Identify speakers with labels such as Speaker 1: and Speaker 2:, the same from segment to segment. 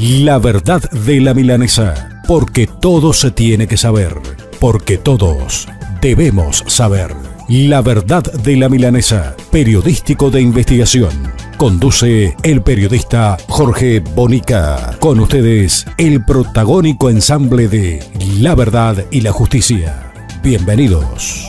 Speaker 1: La verdad de la milanesa, porque todo se tiene que saber, porque todos debemos saber. La verdad de la milanesa, periodístico de investigación. Conduce el periodista Jorge Bonica. Con ustedes, el protagónico ensamble de La verdad y la justicia. Bienvenidos.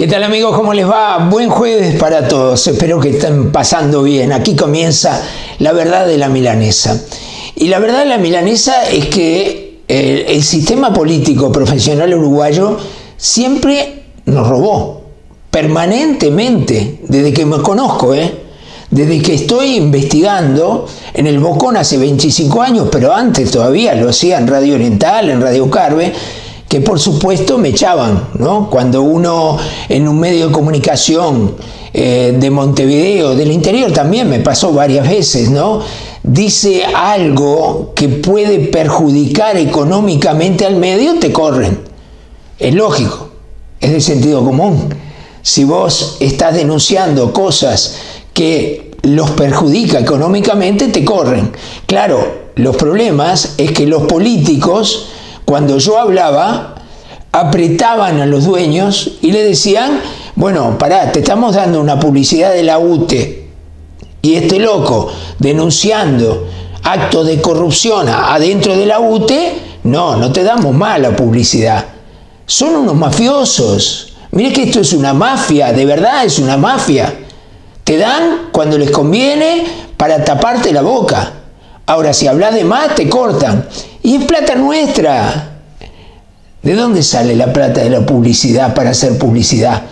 Speaker 2: ¿Qué tal amigos? ¿Cómo les va? Buen jueves para todos. Espero que estén pasando bien. Aquí comienza la verdad de la milanesa. Y la verdad de la milanesa es que el, el sistema político profesional uruguayo siempre nos robó, permanentemente, desde que me conozco, ¿eh? desde que estoy investigando en el Bocón hace 25 años, pero antes todavía lo hacía en Radio Oriental, en Radio Carve, que por supuesto me echaban, ¿no? Cuando uno en un medio de comunicación eh, de Montevideo, del interior también me pasó varias veces, ¿no? Dice algo que puede perjudicar económicamente al medio, te corren. Es lógico, es de sentido común. Si vos estás denunciando cosas que los perjudica económicamente, te corren. Claro, los problemas es que los políticos cuando yo hablaba, apretaban a los dueños y le decían, bueno, pará, te estamos dando una publicidad de la UTE y este loco denunciando actos de corrupción adentro de la UTE, no, no te damos mala publicidad. Son unos mafiosos. Mire que esto es una mafia, de verdad es una mafia. Te dan cuando les conviene para taparte la boca. Ahora, si hablas de más, te cortan. Y es plata nuestra. ¿De dónde sale la plata de la publicidad para hacer publicidad?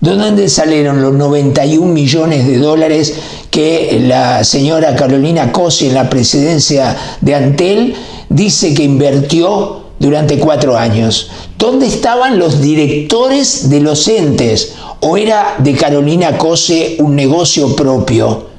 Speaker 2: ¿De dónde salieron los 91 millones de dólares que la señora Carolina Cosi en la presidencia de Antel dice que invirtió durante cuatro años? ¿Dónde estaban los directores de los entes? ¿O era de Carolina Cose un negocio propio?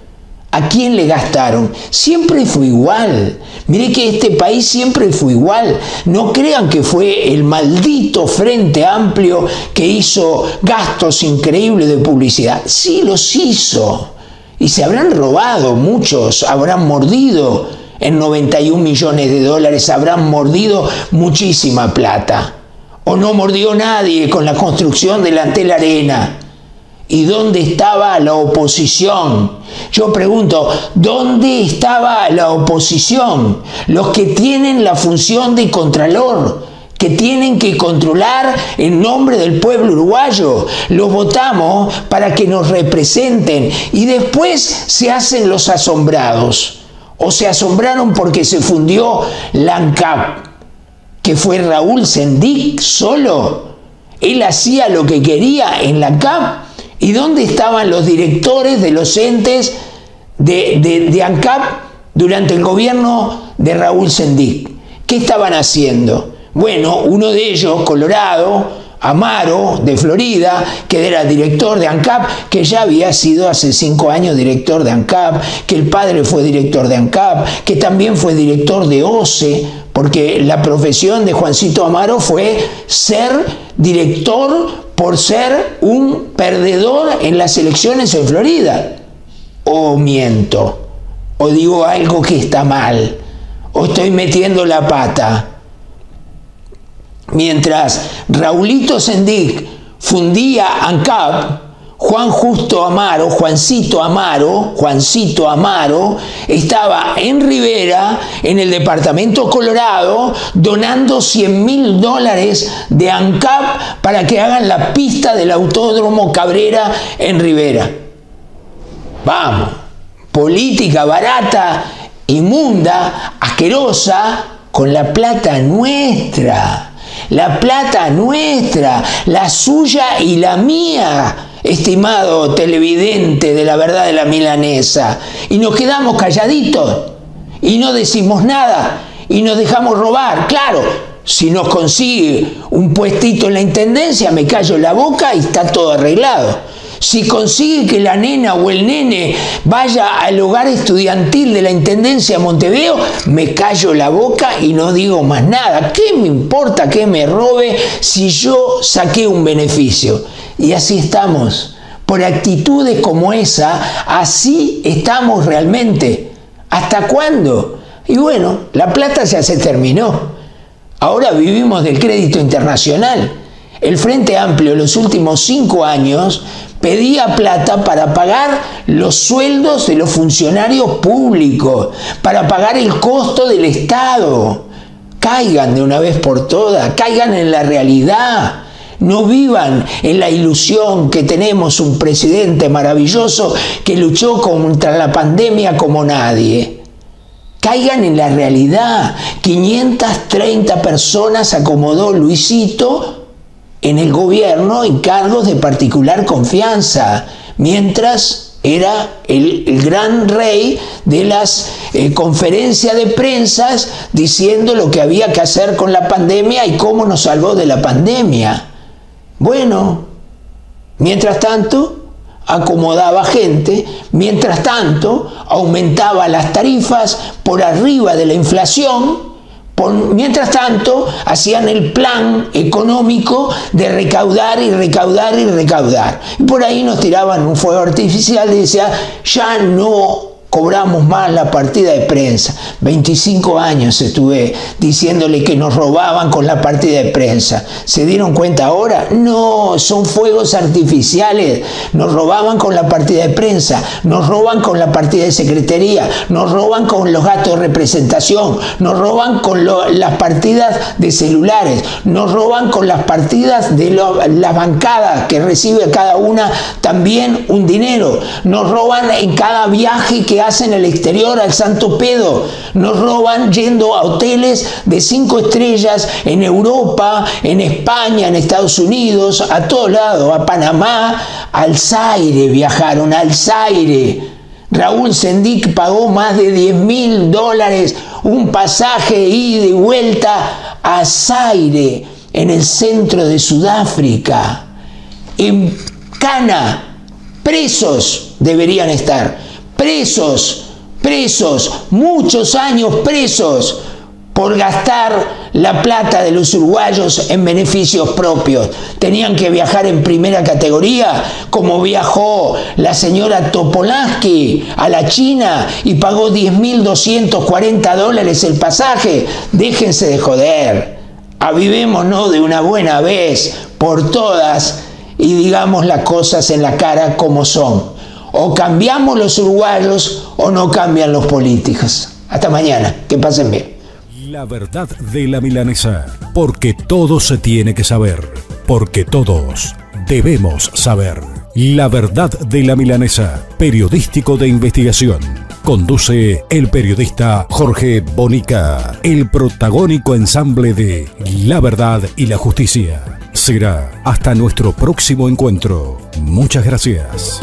Speaker 2: ¿A quién le gastaron? Siempre fue igual. Mire que este país siempre fue igual. No crean que fue el maldito Frente Amplio que hizo gastos increíbles de publicidad. Sí los hizo. Y se habrán robado muchos, habrán mordido en 91 millones de dólares, habrán mordido muchísima plata. O no mordió nadie con la construcción de la Arena. ¿Y dónde estaba la oposición? Yo pregunto, ¿dónde estaba la oposición? Los que tienen la función de contralor, que tienen que controlar en nombre del pueblo uruguayo. Los votamos para que nos representen y después se hacen los asombrados. O se asombraron porque se fundió la ANCAP, que fue Raúl Sendic solo. Él hacía lo que quería en la ANCAP ¿Y dónde estaban los directores de los entes de, de, ANCAP durante el gobierno de Raúl Sendic? ¿Qué estaban haciendo? Bueno, uno de ellos, Colorado, Amaro, de Florida, que era director de ANCAP, que ya había sido hace cinco años director de ANCAP, que el padre fue director de ANCAP, que también fue director de OCE, porque la profesión de Juancito Amaro fue ser director por ser un perdedor en las elecciones en Florida. O miento, o digo algo que está mal, o estoy metiendo la pata. Mientras Raulito Sendic fundía ANCAP, Juan Justo Amaro, Juancito Amaro, Juancito Amaro, estaba en Rivera, en el departamento Colorado, donando 100 mil dólares de ANCAP para que hagan la pista del autódromo Cabrera en Rivera. Vamos, política barata, inmunda, asquerosa, con la plata nuestra. La plata nuestra, la suya y la mía estimado televidente de la verdad de la milanesa, y nos quedamos calladitos y no decimos nada y nos dejamos robar. Claro, si nos consigue un puestito en la intendencia, me callo la boca y está todo arreglado. Si consigue que la nena o el nene vaya al hogar estudiantil de la Intendencia de Montevideo, me callo la boca y no digo más nada. ¿Qué me importa que me robe si yo saqué un beneficio? Y así estamos. Por actitudes como esa, así estamos realmente. ¿Hasta cuándo? Y bueno, la plata ya se terminó. Ahora vivimos del crédito internacional. El Frente Amplio en los últimos cinco años pedía plata para pagar los sueldos de los funcionarios públicos, para pagar el costo del Estado. Caigan de una vez por todas, caigan en la realidad. No vivan en la ilusión que tenemos un presidente maravilloso que luchó contra la pandemia como nadie. Caigan en la realidad. 530 personas acomodó Luisito en el gobierno en cargos de particular confianza, mientras era el, gran rey de las eh, conferencias de prensa diciendo lo que había que hacer con la pandemia y cómo nos salvó de la pandemia. Bueno, mientras tanto, acomodaba gente, mientras tanto, aumentaba las tarifas por arriba de la inflación, mientras tanto, hacían el plan económico de recaudar y recaudar y recaudar. Y por ahí nos tiraban un fuego artificial y decía, ya no cobramos más la partida de prensa. 25 años estuve diciéndole que nos robaban con la partida de prensa. ¿Se dieron cuenta ahora? No, son fuegos artificiales. Nos robaban con la partida de prensa, nos roban con la partida de secretaría, nos roban con los gastos de representación, nos roban con las partidas de celulares, nos roban con las partidas de las bancadas que recibe cada una también un dinero, nos roban en cada viaje que en el exterior al Santo Pedo. Nos roban yendo a hoteles de cinco estrellas en Europa, en España, en Estados Unidos, a todo lado, a Panamá, al Zaire viajaron, al Zaire. Raúl Sendic pagó más de 10 mil dólares un pasaje ida y vuelta a Zaire, en el centro de Sudáfrica. En Cana, presos deberían estar presos, presos, muchos años presos por gastar la plata de los uruguayos en beneficios propios. Tenían que viajar en primera categoría, como viajó la señora Topolansky a la China y pagó 10.240 dólares el pasaje. Déjense de joder. Avivémonos de una buena vez por todas y digamos las cosas en la cara como son. O cambiamos los uruguayos o no cambian los políticos. Hasta mañana, que pasen bien.
Speaker 1: La verdad de la milanesa, porque todo se tiene que saber, porque todos debemos saber. La verdad de la milanesa, periodístico de investigación. Conduce el periodista Jorge Bonica, el protagónico ensamble de La verdad y la justicia. Será hasta nuestro próximo encuentro. Muchas gracias.